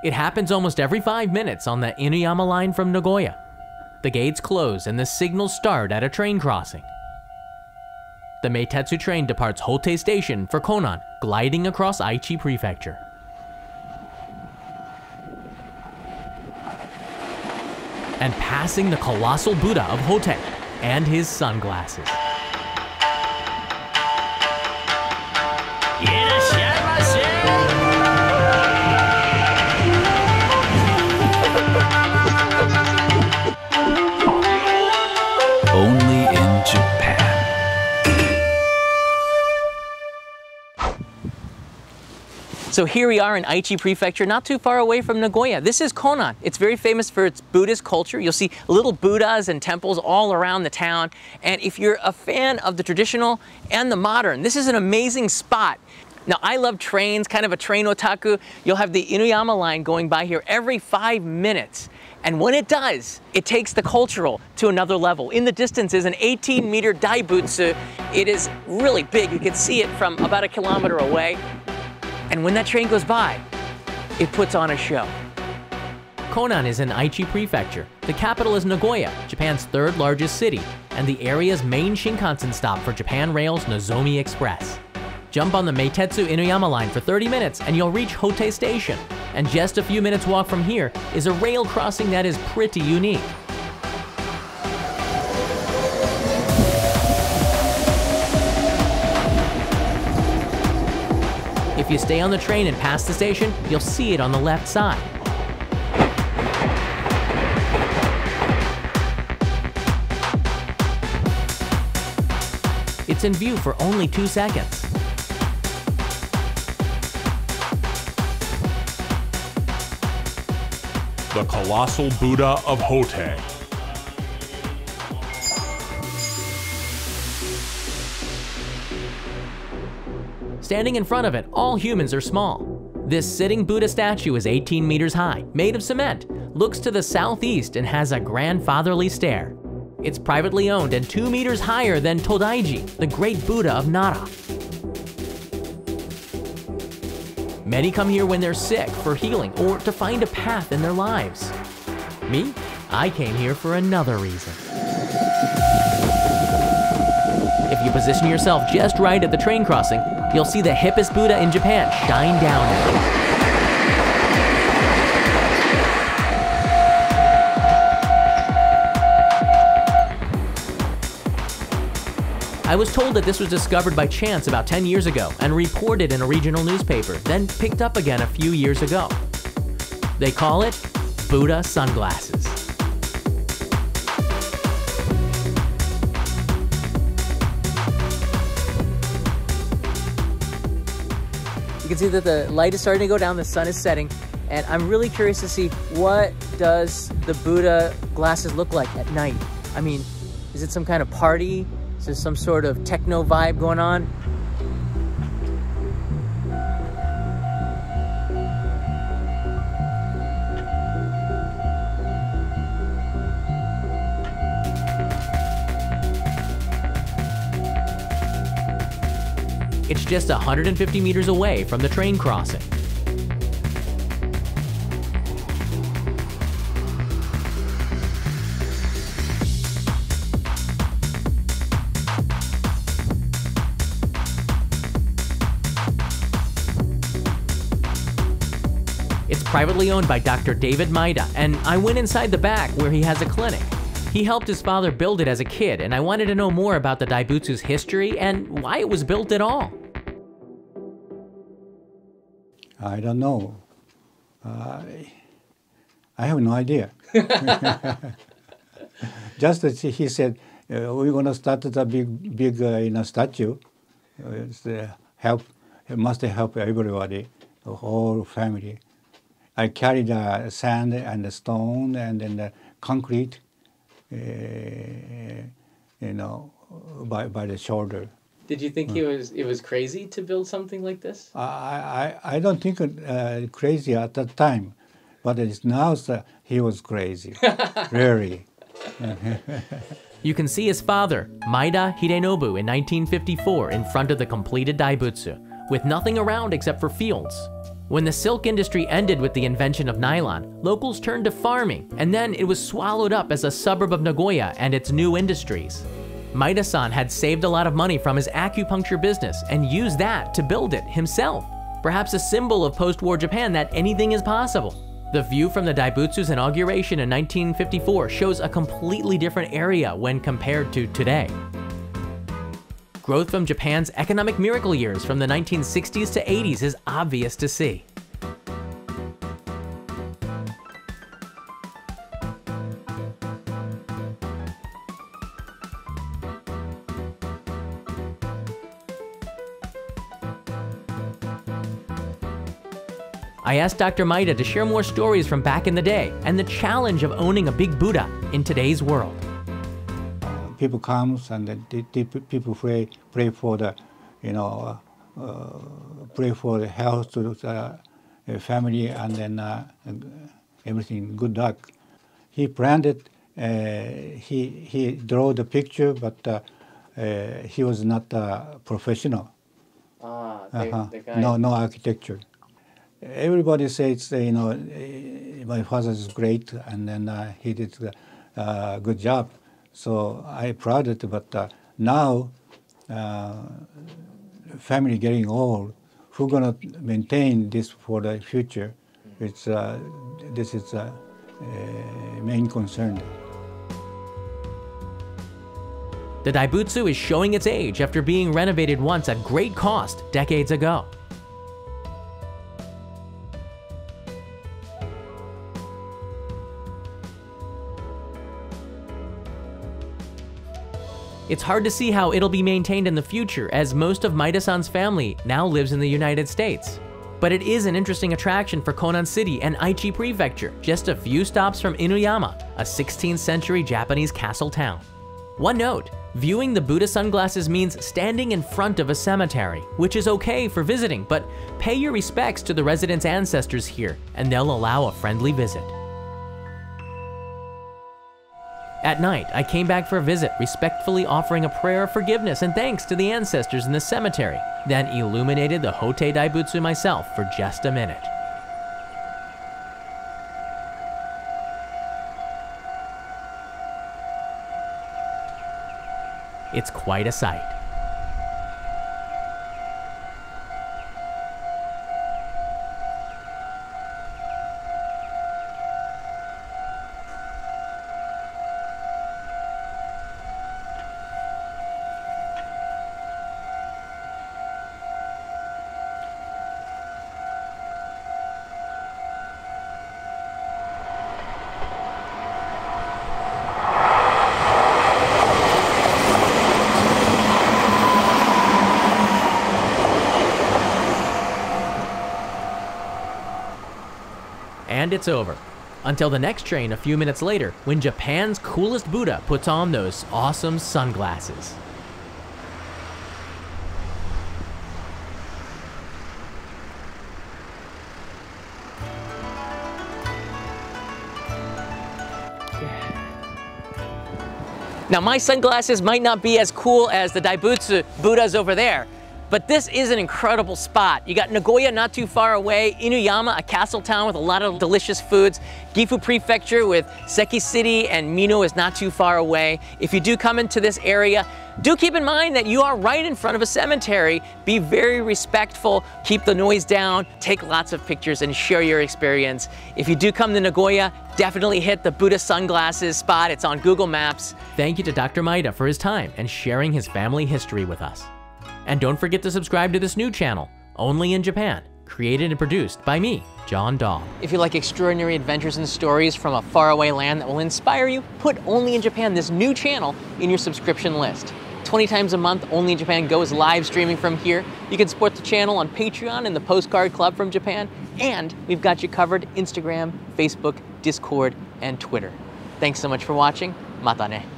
It happens almost every five minutes on the Inuyama line from Nagoya. The gates close and the signals start at a train crossing. The Meitetsu train departs Hotei Station for Konan, gliding across Aichi Prefecture. And passing the colossal Buddha of Hotei and his sunglasses. Only in Japan. So here we are in Aichi Prefecture, not too far away from Nagoya. This is Konan. It's very famous for its Buddhist culture. You'll see little Buddhas and temples all around the town. And if you're a fan of the traditional and the modern, this is an amazing spot. Now, I love trains, kind of a train otaku. You'll have the Inuyama line going by here every five minutes. And when it does, it takes the cultural to another level. In the distance is an 18 meter daibutsu. It is really big. You can see it from about a kilometer away. And when that train goes by, it puts on a show. Konan is in Aichi Prefecture. The capital is Nagoya, Japan's third largest city, and the area's main Shinkansen stop for Japan Rail's Nozomi Express. Jump on the Meitetsu Inuyama line for 30 minutes and you'll reach Hotei Station. And just a few minutes walk from here is a rail crossing that is pretty unique. If you stay on the train and pass the station, you'll see it on the left side. It's in view for only two seconds. The Colossal Buddha of Hotei. Standing in front of it, all humans are small. This sitting Buddha statue is 18 meters high, made of cement, looks to the southeast, and has a grandfatherly stare. It's privately owned and 2 meters higher than Todaiji, the great Buddha of Nara. Many come here when they're sick, for healing, or to find a path in their lives. Me? I came here for another reason. If you position yourself just right at the train crossing, you'll see the hippest Buddha in Japan shine down. I was told that this was discovered by chance about 10 years ago and reported in a regional newspaper, then picked up again a few years ago. They call it Buddha sunglasses. You can see that the light is starting to go down, the sun is setting, and I'm really curious to see what does the Buddha glasses look like at night. I mean, is it some kind of party? Is there some sort of techno vibe going on? It's just 150 meters away from the train crossing. Privately owned by Dr. David Maeda, and I went inside the back where he has a clinic. He helped his father build it as a kid, and I wanted to know more about the Daibutsu's history and why it was built at all. I don't know. I I have no idea. Just as he said, uh, we're going to start the big, big, uh, statue. Uh, it's, uh, help, it must help everybody, the whole family. I carried the sand and the stone and then the concrete, uh, you know, by, by the shoulder. Did you think it was it was crazy to build something like this? I, I, I don't think uh, crazy at that time, but it's now uh, he was crazy, really. You can see his father, Maeda Hidenobu, in 1954 in front of the completed Daibutsu, with nothing around except for fields. When the silk industry ended with the invention of nylon, locals turned to farming, and then it was swallowed up as a suburb of Nagoya and its new industries. Maeda-san had saved a lot of money from his acupuncture business and used that to build it himself, perhaps a symbol of post-war Japan that anything is possible. The view from the Daibutsu's inauguration in 1954 shows a completely different area when compared to today. Growth from Japan's economic miracle years from the 1960s to 80s is obvious to see. I asked Dr. Maeda to share more stories from back in the day and the challenge of owning a big Buddha in today's world. People comes and then the, the people pray pray for the, you know, uh, uh, pray for the health to the uh, family and then uh, everything good luck. He planted. Uh, he he drew the picture, but uh, he was not a professional. Ah, the, -huh. the guy. No, no architecture everybody says, you know, my father is great, and then uh, he did a uh, good job. So I proud it, but uh, now uh, family getting old, who gonna maintain this for the future? It's uh, this is a main concern. The Daibutsu is showing its age after being renovated once at great cost decades ago. It's hard to see how it'll be maintained in the future as most of Maeda-san's family now lives in the United States. But it is an interesting attraction for Konan City and Aichi Prefecture, just a few stops from Inuyama, a 16th century Japanese castle town. One note, viewing the Buddha sunglasses means standing in front of a cemetery, which is okay for visiting, but pay your respects to the residents' ancestors here, and they'll allow a friendly visit. At night, I came back for a visit, respectfully offering a prayer of forgiveness and thanks to the ancestors in the cemetery, then illuminated the Hotei Daibutsu myself for just a minute. It's quite a sight. And it's over. Until the next train a few minutes later, when Japan's coolest Buddha puts on those awesome sunglasses. Now my sunglasses might not be as cool as the Daibutsu Buddhas over there, but this is an incredible spot. You got Nagoya not too far away, Inuyama, a castle town with a lot of delicious foods, Gifu Prefecture with Seki City and Mino is not too far away. If you do come into this area, do keep in mind that you are right in front of a cemetery. Be very respectful, keep the noise down, take lots of pictures and share your experience. If you do come to Nagoya, definitely hit the Buddha sunglasses spot. It's on Google Maps. Thank you to Dr. Maeda for his time and sharing his family history with us. And don't forget to subscribe to this new channel, Only in Japan, created and produced by me, John Daub. If you like extraordinary adventures and stories from a faraway land that will inspire you, put Only in Japan, this new channel, in your subscription list. 20 times a month, Only in Japan goes live streaming from here. You can support the channel on Patreon and the Postcard Club from Japan, and we've got you covered Instagram, Facebook, Discord, and Twitter. Thanks so much for watching. Mata ne.